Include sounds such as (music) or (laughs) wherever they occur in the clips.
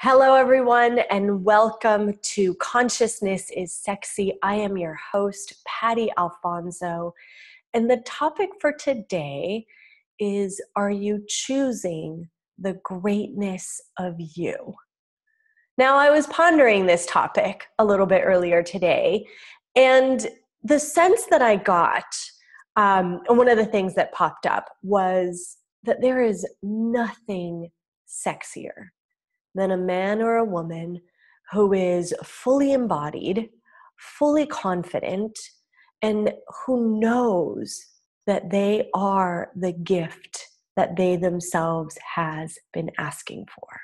Hello, everyone, and welcome to Consciousness is Sexy. I am your host, Patty Alfonso, and the topic for today is Are you choosing the greatness of you? Now, I was pondering this topic a little bit earlier today, and the sense that I got, um, and one of the things that popped up was that there is nothing sexier than a man or a woman who is fully embodied, fully confident, and who knows that they are the gift that they themselves has been asking for.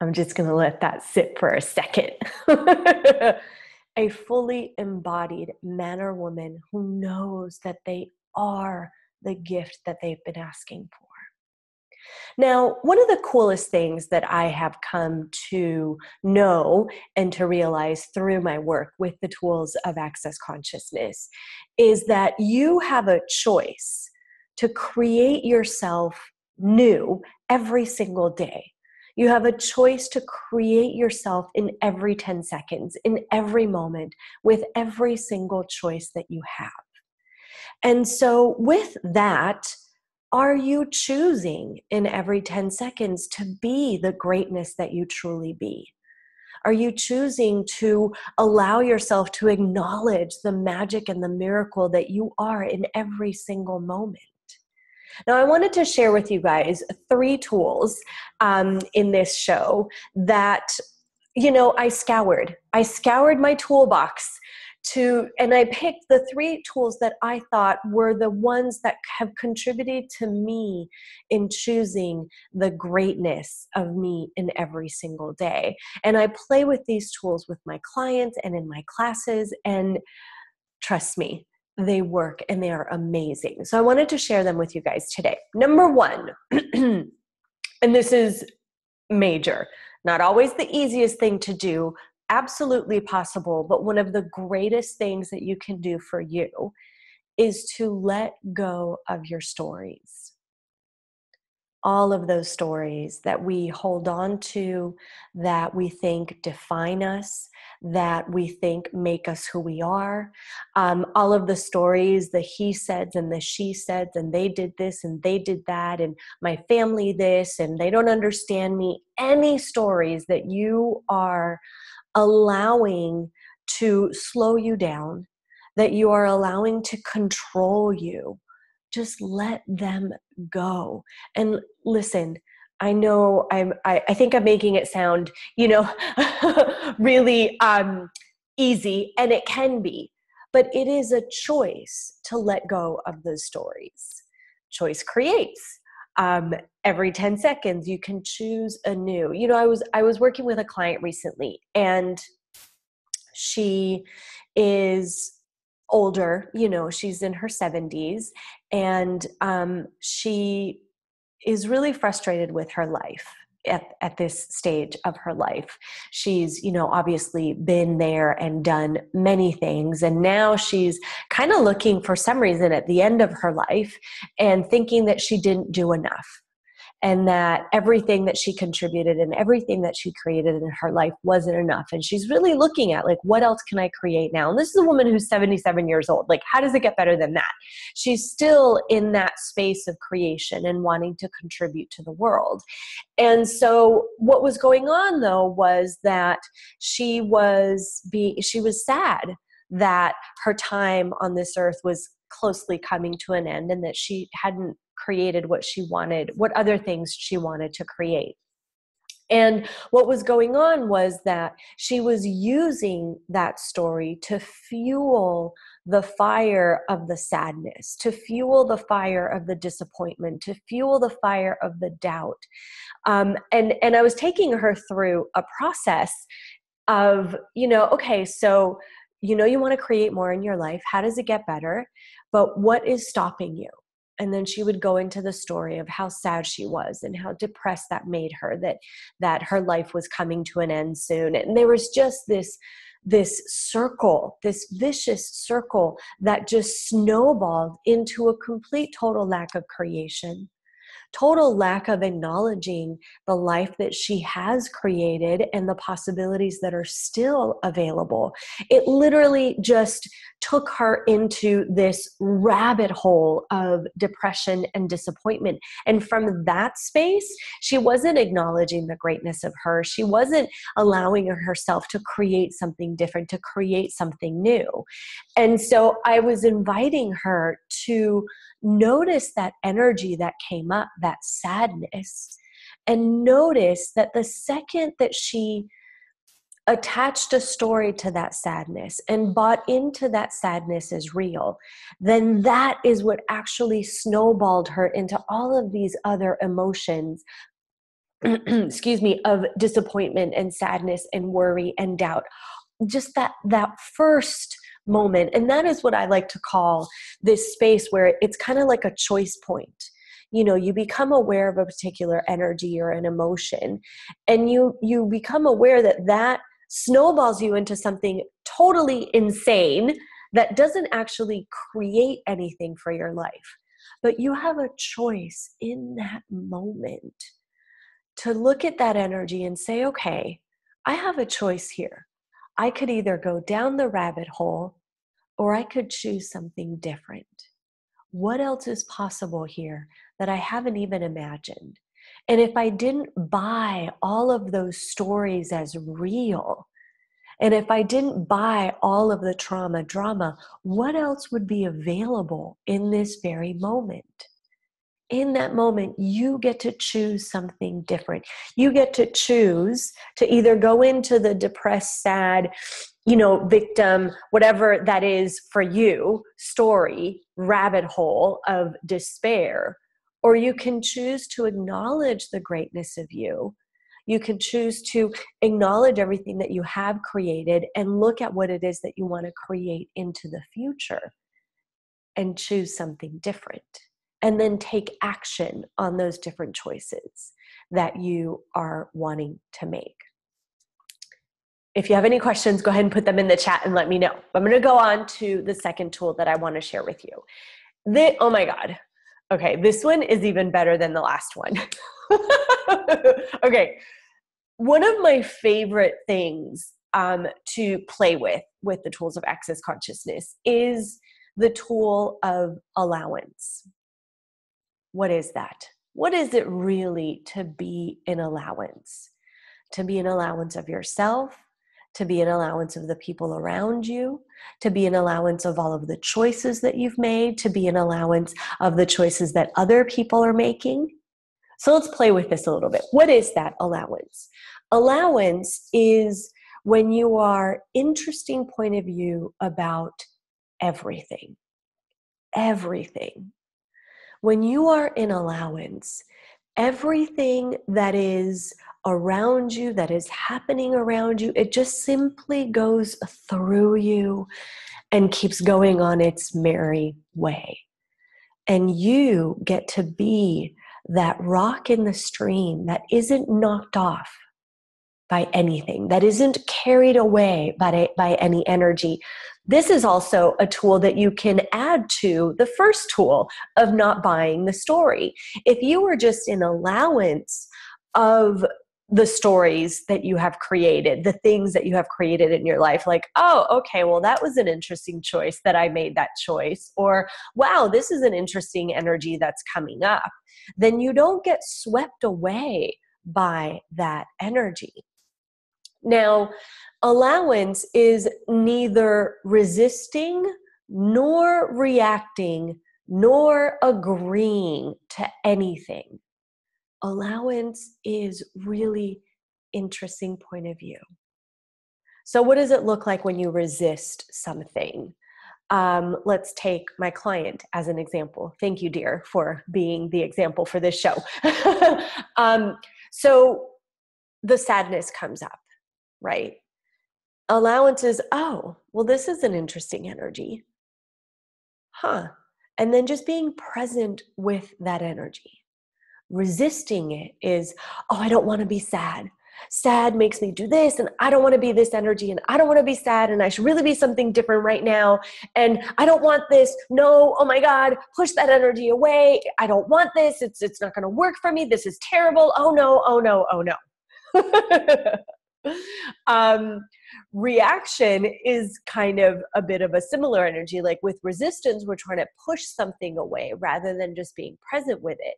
I'm just going to let that sit for a second. (laughs) a fully embodied man or woman who knows that they are the gift that they've been asking for. Now, one of the coolest things that I have come to know and to realize through my work with the tools of Access Consciousness is that you have a choice to create yourself new every single day. You have a choice to create yourself in every 10 seconds, in every moment, with every single choice that you have. And so, with that, are you choosing in every 10 seconds to be the greatness that you truly be? Are you choosing to allow yourself to acknowledge the magic and the miracle that you are in every single moment? Now, I wanted to share with you guys three tools um, in this show that, you know, I scoured. I scoured my toolbox to and i picked the three tools that i thought were the ones that have contributed to me in choosing the greatness of me in every single day. And i play with these tools with my clients and in my classes and trust me they work and they are amazing. So i wanted to share them with you guys today. Number one (clears throat) and this is major not always the easiest thing to do absolutely possible, but one of the greatest things that you can do for you is to let go of your stories. All of those stories that we hold on to, that we think define us, that we think make us who we are. Um, all of the stories, the he said and the she said, and they did this and they did that, and my family this, and they don't understand me. Any stories that you are allowing to slow you down, that you are allowing to control you, just let them go. And listen, I know I'm I, I think I'm making it sound, you know, (laughs) really um easy, and it can be, but it is a choice to let go of those stories. Choice creates um, every 10 seconds you can choose a new you know i was i was working with a client recently and she is older you know she's in her 70s and um, she is really frustrated with her life at, at this stage of her life. She's, you know, obviously been there and done many things. And now she's kind of looking for some reason at the end of her life and thinking that she didn't do enough and that everything that she contributed and everything that she created in her life wasn't enough. And she's really looking at like what else can i create now? And this is a woman who's 77 years old. Like how does it get better than that? She's still in that space of creation and wanting to contribute to the world. And so what was going on though was that she was be she was sad that her time on this earth was closely coming to an end and that she hadn't created what she wanted, what other things she wanted to create. And what was going on was that she was using that story to fuel the fire of the sadness, to fuel the fire of the disappointment, to fuel the fire of the doubt. Um, and, and I was taking her through a process of, you know, okay, so you know you want to create more in your life. How does it get better? But what is stopping you? And then she would go into the story of how sad she was and how depressed that made her that that her life was coming to an end soon and there was just this this circle this vicious circle that just snowballed into a complete total lack of creation total lack of acknowledging the life that she has created and the possibilities that are still available. It literally just took her into this rabbit hole of depression and disappointment. And from that space, she wasn't acknowledging the greatness of her. She wasn't allowing herself to create something different, to create something new. And so I was inviting her to notice that energy that came up, that sadness, and notice that the second that she attached a story to that sadness and bought into that sadness as real, then that is what actually snowballed her into all of these other emotions. (clears throat) excuse me of disappointment and sadness and worry and doubt just that that first moment and that is what i like to call this space where it's kind of like a choice point you know you become aware of a particular energy or an emotion and you you become aware that that snowballs you into something totally insane that doesn't actually create anything for your life but you have a choice in that moment to look at that energy and say okay i have a choice here I could either go down the rabbit hole or I could choose something different. What else is possible here that I haven't even imagined? And if I didn't buy all of those stories as real, and if I didn't buy all of the trauma drama, what else would be available in this very moment? in that moment, you get to choose something different. You get to choose to either go into the depressed, sad, you know, victim, whatever that is for you, story, rabbit hole of despair, or you can choose to acknowledge the greatness of you. You can choose to acknowledge everything that you have created and look at what it is that you want to create into the future and choose something different and then take action on those different choices that you are wanting to make. If you have any questions, go ahead and put them in the chat and let me know. I'm going to go on to the second tool that I want to share with you. The, oh my God. Okay, this one is even better than the last one. (laughs) okay, one of my favorite things um, to play with with the tools of access consciousness is the tool of allowance what is that? What is it really to be an allowance? To be an allowance of yourself, to be an allowance of the people around you, to be an allowance of all of the choices that you've made, to be an allowance of the choices that other people are making. So let's play with this a little bit. What is that allowance? Allowance is when you are interesting point of view about everything. Everything when you are in allowance, everything that is around you, that is happening around you, it just simply goes through you and keeps going on its merry way. And you get to be that rock in the stream that isn't knocked off by anything, that isn't carried away by, by any energy, this is also a tool that you can add to the first tool of not buying the story. If you were just in allowance of the stories that you have created, the things that you have created in your life, like, oh, okay, well, that was an interesting choice that I made that choice, or wow, this is an interesting energy that's coming up, then you don't get swept away by that energy. Now, allowance is neither resisting nor reacting nor agreeing to anything. Allowance is really interesting point of view. So, what does it look like when you resist something? Um, let's take my client as an example. Thank you, dear, for being the example for this show. (laughs) um, so, the sadness comes up, right? allowance is, oh, well, this is an interesting energy. Huh. And then just being present with that energy. Resisting it is, oh, I don't want to be sad. sad makes me do this and i don't want to be this energy and i don't want to be sad and i should really be something different right now and i don't want this. No oh my god push that energy away. I don't want this. It's it's not going to work for me. This is terrible. Oh no oh no oh no (laughs) (laughs) um reaction is kind of a bit of a similar energy like with resistance we're trying to push something away rather than just being present with it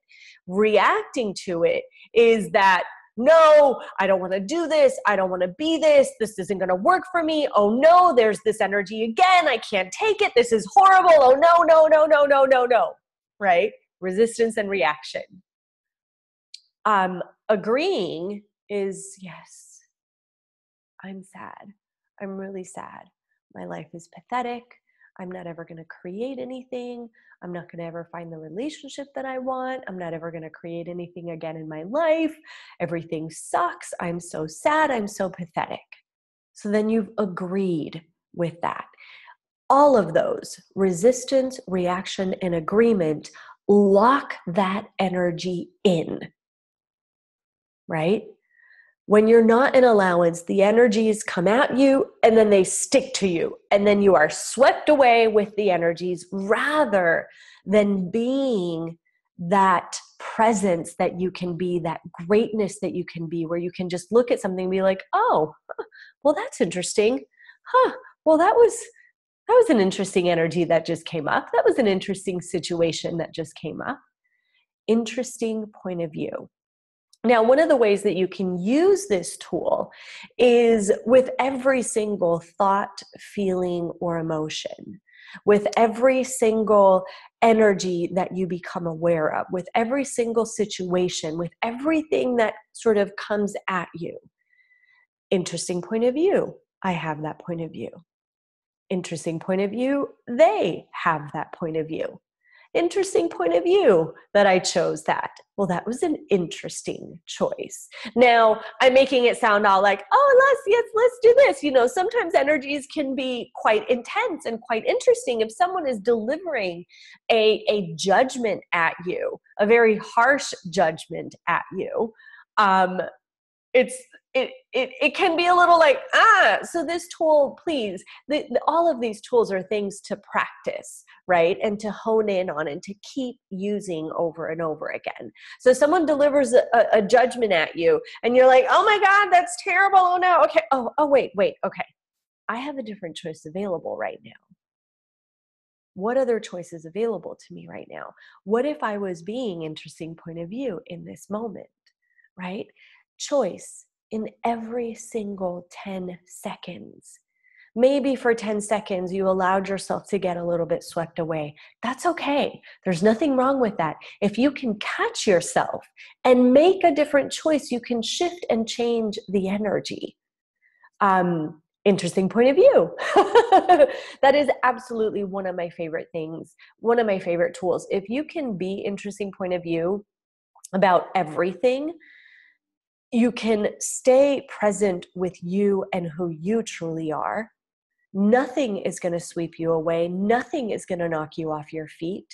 reacting to it is that no, I don't want to do this. I don't want to be this. This isn't going to work for me. Oh no, there's this energy again. I can't take it. This is horrible. Oh no, no, no, no, no, no, no. Right? Resistance and reaction. Um, agreeing is yes, I'm sad. I'm really sad. My life is pathetic. I'm not ever going to create anything. I'm not going to ever find the relationship that I want. I'm not ever going to create anything again in my life. Everything sucks. I'm so sad. I'm so pathetic. So then you've agreed with that. All of those resistance, reaction, and agreement lock that energy in, right? When you're not in allowance, the energies come at you and then they stick to you. And then you are swept away with the energies rather than being that presence that you can be, that greatness that you can be, where you can just look at something and be like, oh, well, that's interesting. Huh, well, that was. That was an interesting energy that just came up. That was an interesting situation that just came up. Interesting point of view. Now, one of the ways that you can use this tool is with every single thought, feeling, or emotion, with every single energy that you become aware of, with every single situation, with everything that sort of comes at you. Interesting point of view. I have that point of view. Interesting point of view. They have that point of view interesting point of view that I chose that. Well, that was an interesting choice. Now, I'm making it sound all like, oh, let's, yes, let's do this. You know, sometimes energies can be quite intense and quite interesting. If someone is delivering a, a judgment at you, a very harsh judgment at you, um, it's it, it, it can be a little like ah so this tool please. The, the, all of these tools are things to practice right and to hone in on and to keep using over and over again. So someone delivers a, a judgment at you and you're like oh my god that's terrible. Oh no okay. Oh oh wait wait okay. I have a different choice available right now. What other choices available to me right now? What if i was being interesting point of view in this moment right? Choice in every single 10 seconds. Maybe for 10 seconds you allowed yourself to get a little bit swept away. That's okay. There's nothing wrong with that. If you can catch yourself and make a different choice, you can shift and change the energy. Um, interesting point of view. (laughs) that is absolutely one of my favorite things, one of my favorite tools. If you can be interesting point of view about everything, you can stay present with you and who you truly are. Nothing is going to sweep you away, nothing is going to knock you off your feet.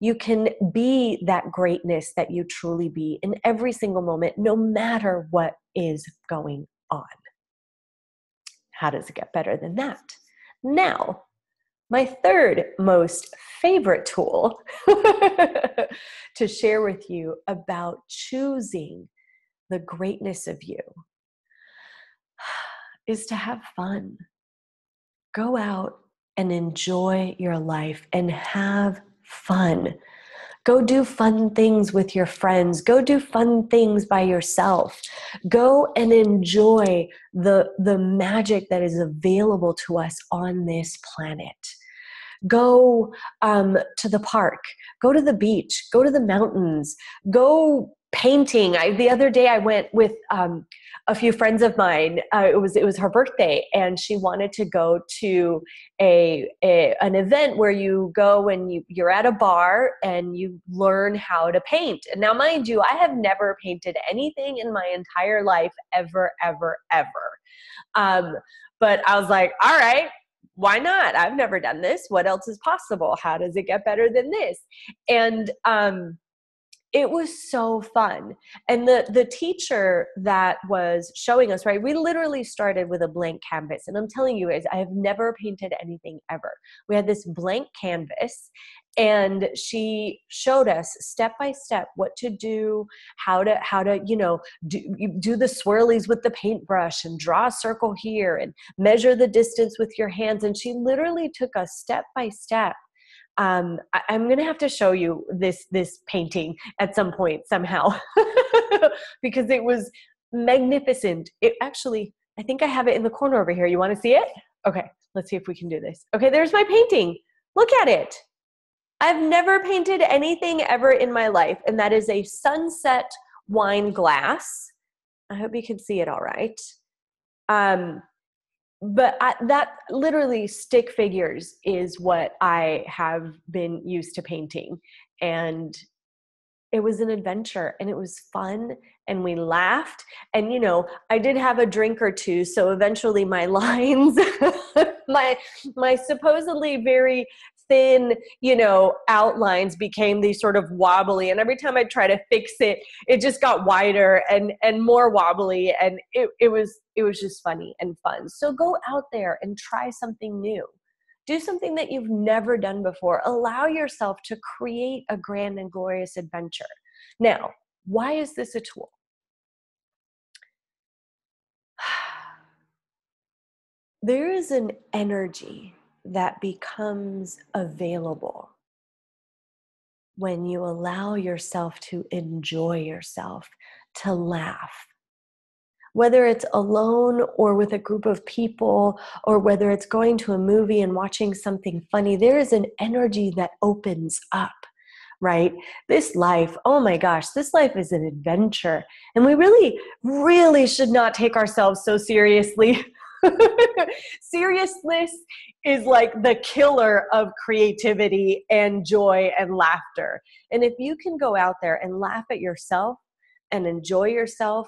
You can be that greatness that you truly be in every single moment, no matter what is going on. How does it get better than that? Now, my third most favorite tool (laughs) to share with you about choosing the greatness of you (sighs) is to have fun. Go out and enjoy your life and have fun. Go do fun things with your friends. Go do fun things by yourself. Go and enjoy the, the magic that is available to us on this planet. Go um, to the park. Go to the beach. Go to the mountains. Go painting. I, the other day I went with um, a few friends of mine. Uh, it was it was her birthday, and she wanted to go to a, a, an event where you go and you you're at a bar and you learn how to paint. And now, mind you, I have never painted anything in my entire life ever, ever, ever. Um, but I was like, all right. Why not? I've never done this. What else is possible? How does it get better than this? And um, it was so fun. And the the teacher that was showing us right we literally started with a blank canvas. And i'm telling you guys i have never painted anything ever. We had this blank canvas and she showed us step by step what to do how to how to you know do, do the swirlies with the paintbrush and draw a circle here and measure the distance with your hands. And she literally took us step by step um, I, am gonna have to show you this this painting at some point somehow (laughs) because it was magnificent. It actually, I think I have it in the corner over here. You want to see it? Okay, let's see if we can do this. Okay, there's my painting. Look at it. I've never painted anything ever in my life, and that is a sunset wine glass. I hope you can see it all right. Um, but I, that literally stick figures is what I have been used to painting. And it was an adventure and it was fun and we laughed and you know i did have a drink or two so eventually my (laughs) lines my my supposedly very thin, you know, outlines became these sort of wobbly. And every time I try to fix it, it just got wider and and more wobbly. And it, it was it was just funny and fun. So go out there and try something new. Do something that you've never done before. Allow yourself to create a grand and glorious adventure. Now, why is this a tool? (sighs) There is an energy that becomes available when you allow yourself to enjoy yourself, to laugh. Whether it's alone or with a group of people, or whether it's going to a movie and watching something funny, there is an energy that opens up, right? This life, oh my gosh, this life is an adventure. And we really, really should not take ourselves so seriously. (laughs) (laughs) Seriousness is like the killer of creativity and joy and laughter. And if you can go out there and laugh at yourself and enjoy yourself,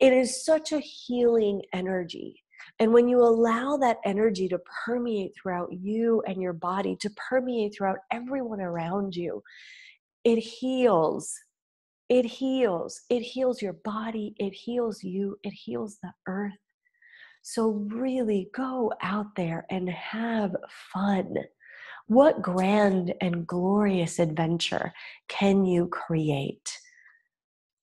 it is such a healing energy. And when you allow that energy to permeate throughout you and your body, to permeate throughout everyone around you, it heals. It heals. It heals your body. It heals you. It heals the earth. So, really go out there and have fun. What grand and glorious adventure can you create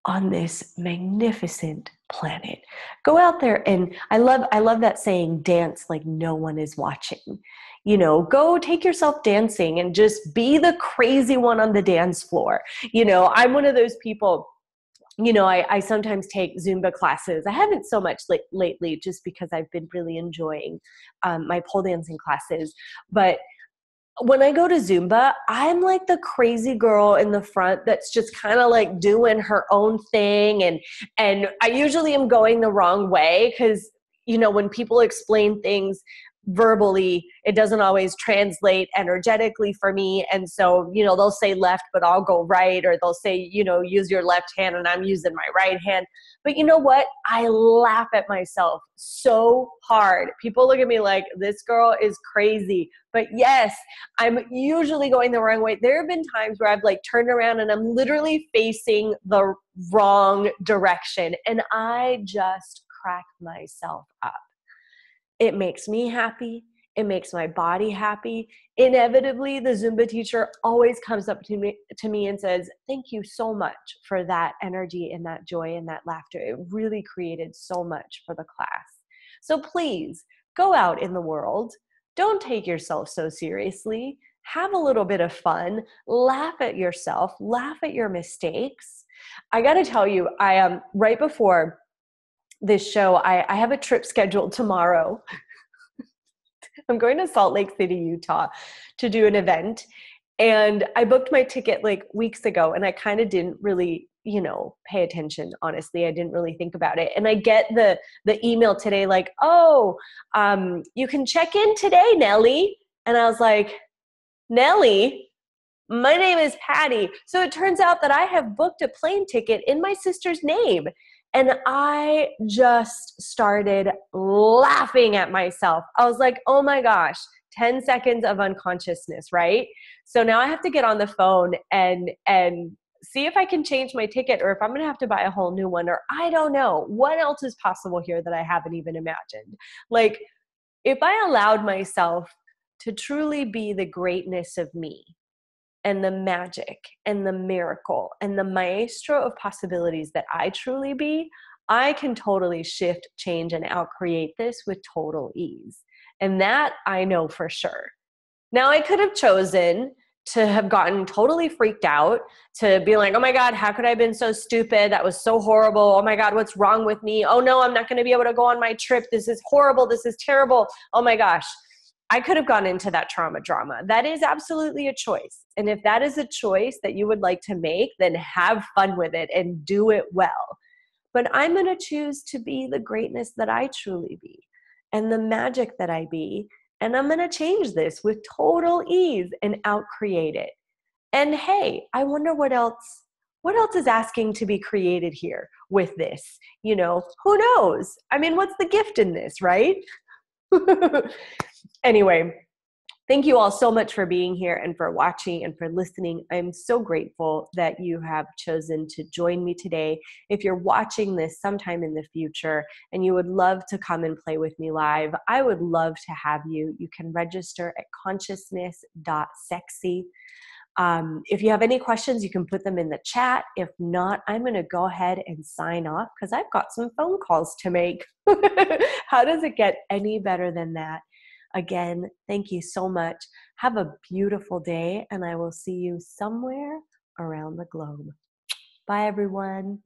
on this magnificent planet? Go out there and I love I love that saying dance like no one is watching. You know, go take yourself dancing and just be the crazy one on the dance floor. You know, I'm one of those people you know, I, I sometimes take Zumba classes. I haven't so much late, lately just because I've been really enjoying um, my pole dancing classes. But when I go to Zumba, I'm like the crazy girl in the front that's just kind of like doing her own thing and and I usually am going the wrong way cuz you know when people explain things verbally it doesn't always translate energetically for me. And so you know they'll say left but i'll go right or they'll say you know use your left hand and i'm using my right hand. But you know what? I laugh at myself so hard. People look at me like this girl is crazy. But yes i'm usually going the wrong way. There have been times where i've like turned around and i'm literally facing the wrong direction and i just crack myself up it makes me happy. It makes my body happy. Inevitably, the Zumba teacher always comes up to me, to me and says, Thank you so much for that energy and that joy and that laughter. It really created so much for the class. So please go out in the world. Don't take yourself so seriously. Have a little bit of fun. Laugh at yourself. Laugh at your mistakes. I got to tell you, I am um, right before this show, I, I have a trip scheduled tomorrow. (laughs) I'm going to Salt Lake City, Utah to do an event. And I booked my ticket like weeks ago and I kind of didn't really, you know, pay attention, honestly. I didn't really think about it. And I get the the email today like, "Oh, um, you can check in today, Nellie." And I was like, "Nellie, my name is Patty. So it turns out that I have booked a plane ticket in my sister's name. And I just started laughing at myself. I was like, oh my gosh, 10 seconds of unconsciousness, right? So now I have to get on the phone and and see if I can change my ticket or if I'm going to have to buy a whole new one or I don't know. What else is possible here that I haven't even imagined? Like, if I allowed myself to truly be the greatness of me and the magic and the miracle and the maestro of possibilities that I truly be, I can totally shift, change, and outcreate this with total ease. And that I know for sure. Now, I could have chosen to have gotten totally freaked out, to be like, oh my God, how could I have been so stupid? That was so horrible. Oh my God, what's wrong with me? Oh no, I'm not going to be able to go on my trip. This is horrible. This is terrible. Oh my gosh. I could have gone into that trauma drama. That is absolutely a choice. And if that is a choice that you would like to make, then have fun with it and do it well. But I'm going to choose to be the greatness that I truly be and the magic that I be and I'm going to change this with total ease and outcreate it. And hey, I wonder what else what else is asking to be created here with this? You know, who knows? I mean, what's the gift in this, right? (laughs) anyway, Thank you all so much for being here and for watching and for listening. I'm so grateful that you have chosen to join me today. If you're watching this sometime in the future and you would love to come and play with me live, I would love to have you. You can register at consciousness.sexy. Um, if you have any questions, you can put them in the chat. If not, I'm going to go ahead and sign off because I've got some phone calls to make. (laughs) How does it get any better than that? Again, thank you so much. Have a beautiful day, and I will see you somewhere around the globe. Bye, everyone.